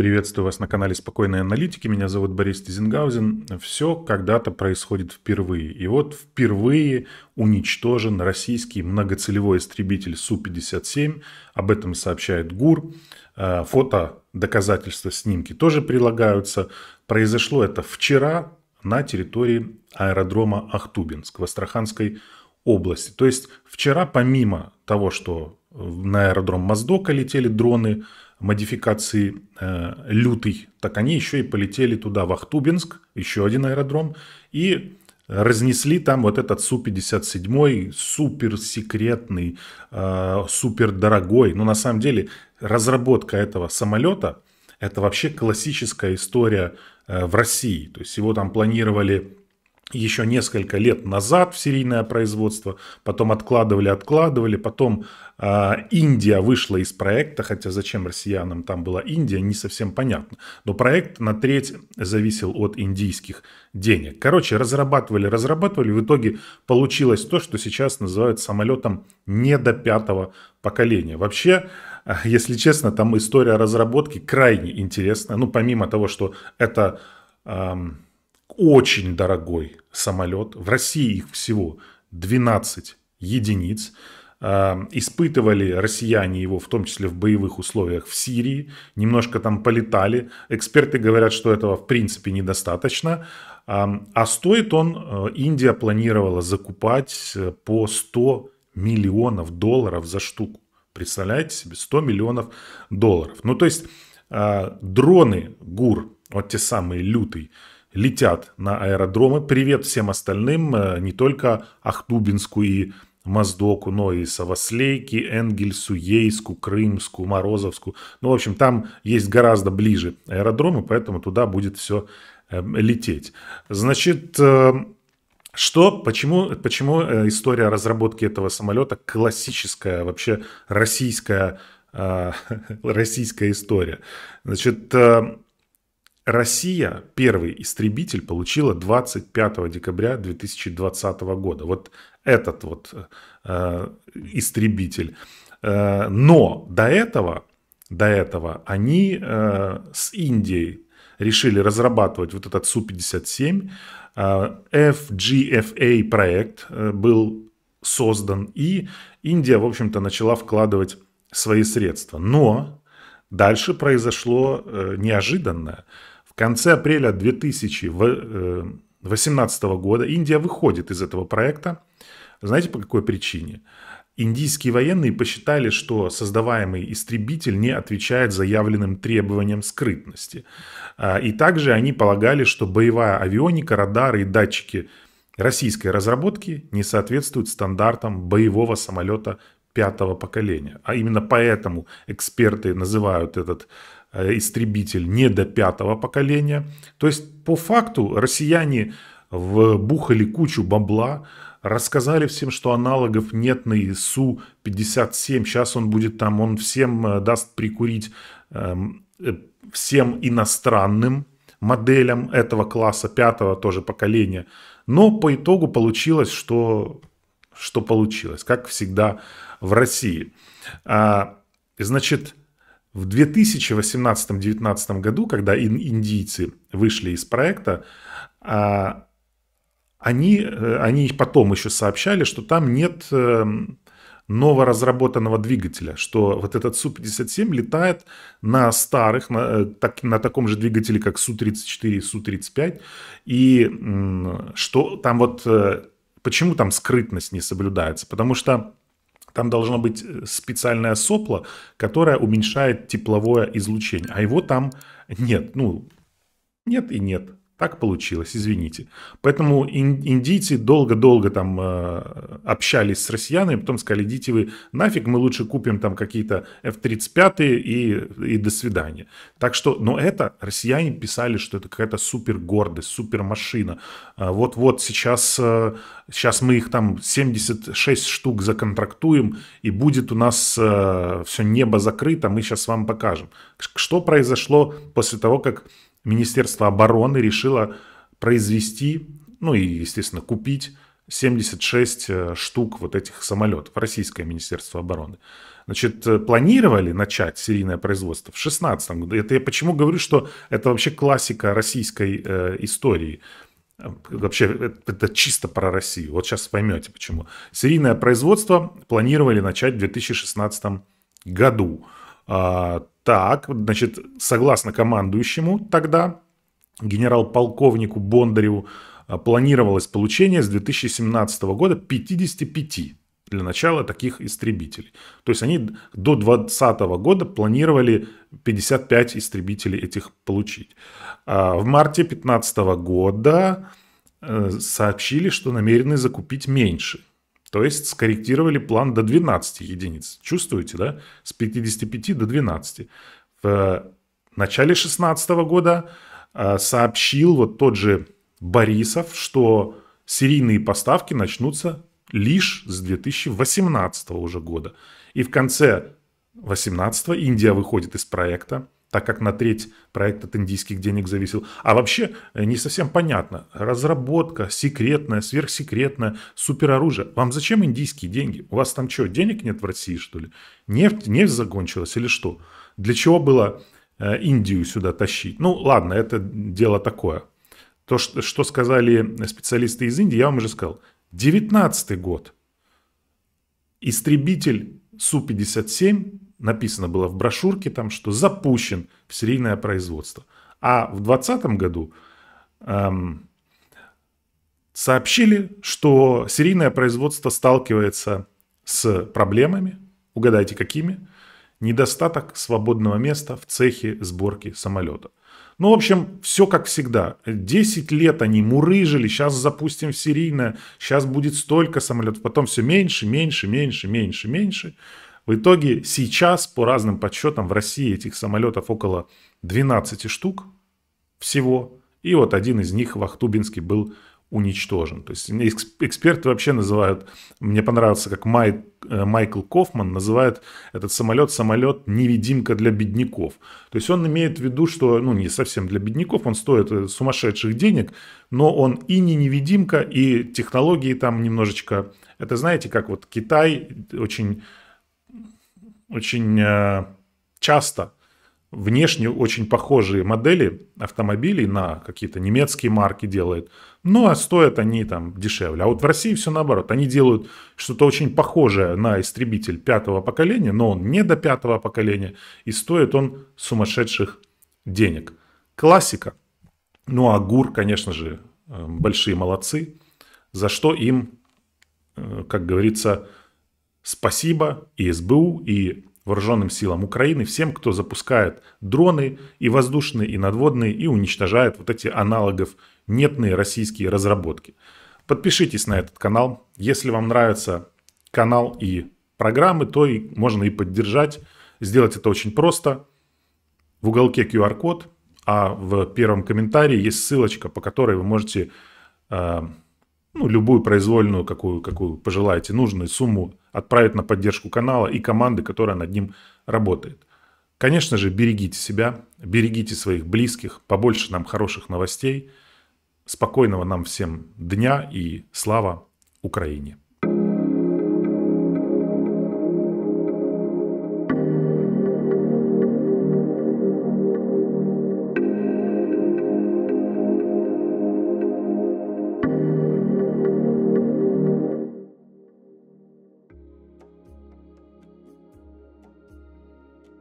Приветствую вас на канале Спокойной аналитики. Меня зовут Борис Тизенгаузен. Все когда-то происходит впервые. И вот впервые уничтожен российский многоцелевой истребитель Су-57. Об этом сообщает ГУР. Э, фото, доказательства, снимки тоже прилагаются. Произошло это вчера на территории аэродрома Ахтубинск в Астраханской области. То есть вчера помимо того, что на аэродром Моздока летели дроны, модификации э, «Лютый», так они еще и полетели туда, в Ахтубинск, еще один аэродром, и разнесли там вот этот Су-57, суперсекретный, э, супердорогой. Но на самом деле разработка этого самолета – это вообще классическая история э, в России. То есть его там планировали еще несколько лет назад в серийное производство, потом откладывали, откладывали, потом э, Индия вышла из проекта, хотя зачем россиянам там была Индия, не совсем понятно. Но проект на треть зависел от индийских денег. Короче, разрабатывали, разрабатывали, в итоге получилось то, что сейчас называют самолетом не до пятого поколения. Вообще, если честно, там история разработки крайне интересная. Ну, помимо того, что это... Эм, очень дорогой самолет. В России их всего 12 единиц. А, испытывали россияне его, в том числе в боевых условиях в Сирии. Немножко там полетали. Эксперты говорят, что этого в принципе недостаточно. А, а стоит он, э, Индия планировала закупать э, по 100 миллионов долларов за штуку. Представляете себе, 100 миллионов долларов. Ну, то есть, а, дроны ГУР, вот те самые лютые, летят на аэродромы. Привет всем остальным, э, не только Ахтубинску и Моздоку, но и Савослейки, Энгельсу, Ейску, Крымску, Морозовску. Ну, в общем, там есть гораздо ближе аэродромы, поэтому туда будет все эм, лететь. Значит, э, что, почему, почему э, история разработки этого самолета классическая, вообще российская, российская история? Значит, Россия первый истребитель получила 25 декабря 2020 года. Вот этот вот э, истребитель. Э, но до этого, до этого они э, с Индией решили разрабатывать вот этот Су-57. Э, FGFA проект э, был создан, и Индия, в общем-то, начала вкладывать свои средства. Но дальше произошло э, неожиданное – конце апреля 2018 э, года Индия выходит из этого проекта. Знаете, по какой причине? Индийские военные посчитали, что создаваемый истребитель не отвечает заявленным требованиям скрытности. А, и также они полагали, что боевая авионика, радары и датчики российской разработки не соответствуют стандартам боевого самолета пятого поколения. А именно поэтому эксперты называют этот истребитель не до пятого поколения. То есть, по факту, россияне вбухали кучу бабла, рассказали всем, что аналогов нет на ИСУ-57. Сейчас он будет там, он всем э, даст прикурить, эм, э, всем иностранным моделям этого класса, пятого тоже поколения. Но по итогу получилось, что, что получилось, как всегда в России. А, значит, в 2018-2019 году, когда индийцы вышли из проекта, а, они, э, они потом еще сообщали, что там нет эм, новоразработанного двигателя, что вот этот Су-57 летает на старых, на, э, так, на таком же двигателе, как Су-34 и Су-35, и что там вот, э, почему там скрытность не соблюдается, потому что там должно быть э, специальное сопло, которое уменьшает тепловое излучение. А его там нет. Ну, нет и нет. Так получилось, извините. Поэтому индийцы долго-долго там э, общались с россиянами, потом сказали, идите вы нафиг, мы лучше купим там какие-то F-35 и, и до свидания. Так что, но это россияне писали, что это какая-то супер гордость, супер машина. А вот-вот сейчас, э, сейчас мы их там 76 штук законтрактуем, и будет у нас э, все небо закрыто, мы сейчас вам покажем. Что произошло после того, как Министерство обороны решило произвести, ну и, естественно, купить 76 э, штук вот этих самолетов, Российское Министерство обороны. Значит, э, планировали начать серийное производство в 2016 году. Это я почему говорю, что это вообще классика российской э, истории. Вообще, это, это чисто про Россию. Вот сейчас поймете почему. Серийное производство планировали начать в 2016 году. А, так, значит, согласно командующему тогда, генерал-полковнику Бондареву, а, планировалось получение с 2017 года 55 для начала таких истребителей. То есть они до 2020 года планировали 55 истребителей этих получить. А в марте 2015 года э, сообщили, что намерены закупить меньше. То есть скорректировали план до 12 единиц. Чувствуете, да? С 55 до 12. В начале 2016 года э, сообщил вот тот же Борисов, что серийные поставки начнутся лишь с 2018 уже года. И в конце 2018 Индия выходит из проекта, так как на треть проект от индийских денег зависел. А вообще э, не совсем понятно. Разработка секретная, сверхсекретная, супероружие. Вам зачем индийские деньги? У вас там что, денег нет в России, что ли? Нефть, нефть закончилась или что? Для чего было э, Индию сюда тащить? Ну, ладно, это дело такое. То, что, сказали специалисты из Индии, я вам уже сказал. 19 год. Истребитель Су-57, написано было в брошюрке там, что запущен в серийное производство. А в 2020 году эм, сообщили, что серийное производство сталкивается с проблемами. Угадайте, какими? Недостаток свободного места в цехе сборки самолета. Ну, в общем, все как всегда. 10 лет они мурыжили, сейчас запустим в серийное, сейчас будет столько самолетов, потом все меньше, меньше, меньше, меньше, меньше. В итоге сейчас, по разным подсчетам, в России этих самолетов около 12 штук всего. И вот один из них в Ахтубинске был уничтожен. То есть эксперты вообще называют, мне понравился, как Май, э, Майкл Кофман называет этот самолет самолет невидимка для бедняков. То есть он имеет в виду, что, ну не совсем для бедняков, он стоит э, сумасшедших денег, но он и не невидимка, и технологии там немножечко, это знаете, как вот Китай очень, очень э, часто внешне очень похожие модели автомобилей на какие-то немецкие марки делает, ну а стоят они там дешевле. А вот в России все наоборот. Они делают что-то очень похожее на истребитель пятого поколения, но он не до пятого поколения и стоит он сумасшедших денег. Классика. Ну а ГУР, конечно же, э, большие молодцы, за что им, э, как говорится, спасибо и СБУ, и вооруженным силам Украины, всем, кто запускает дроны и воздушные, и надводные, и уничтожает вот эти аналогов нетные российские разработки. Подпишитесь на этот канал. Если вам нравится канал и программы, то и можно и поддержать. Сделать это очень просто. В уголке QR-код, а в первом комментарии есть ссылочка, по которой вы можете э, ну, любую произвольную, какую, какую пожелаете, нужную сумму отправить на поддержку канала и команды, которая над ним работает. Конечно же, берегите себя, берегите своих близких, побольше нам хороших новостей. Спокойного нам всем дня и слава Украине!